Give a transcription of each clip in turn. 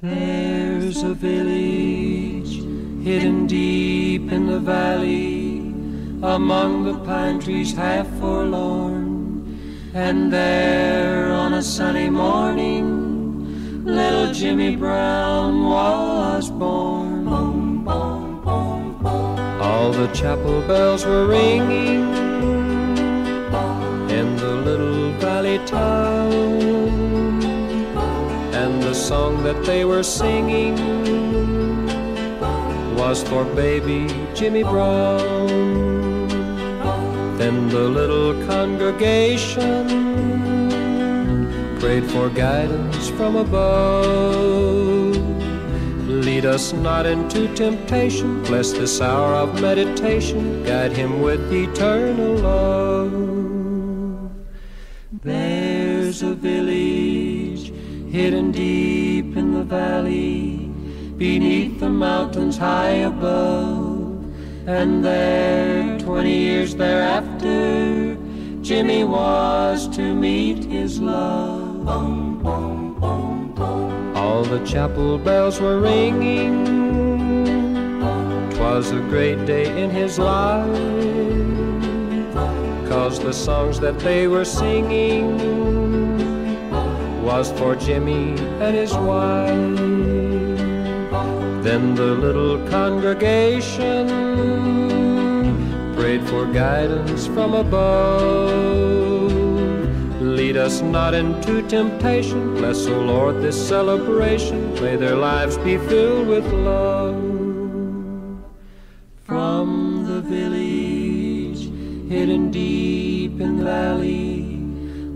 There's a village hidden deep in the valley among the pine trees half forlorn. And there on a sunny morning, little Jimmy Brown was born. Boom, boom, boom, boom. All the chapel bells were ringing in the little valley town song that they were singing was for baby Jimmy Brown. Then the little congregation prayed for guidance from above. Lead us not into temptation, bless this hour of meditation, guide him with eternal love. There's a village hidden deep in the valley, beneath the mountains high above. And there, twenty years thereafter, Jimmy was to meet his love. Boom, boom, boom, boom. All the chapel bells were ringing. Twas a great day in his life, cause the songs that they were singing was for Jimmy and his wife. Then the little congregation prayed for guidance from above. Lead us not into temptation. Bless, O Lord, this celebration. May their lives be filled with love. From the village hidden deep in the valley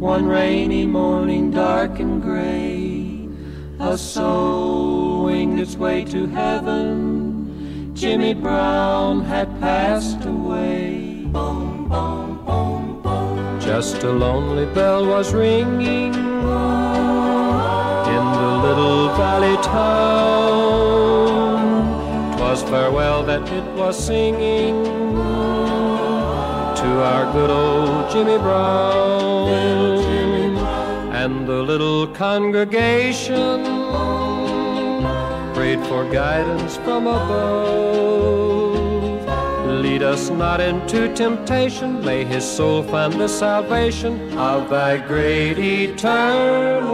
one rainy morning, dark and gray, a soul winged its way to heaven. Jimmy Brown had passed away. Boom, boom, boom, boom. Just a lonely bell was ringing in the little valley town. Twas farewell that it was singing to our good old Jimmy Brown. Congregation prayed for guidance from above. Lead us not into temptation, may his soul find the salvation of thy great eternal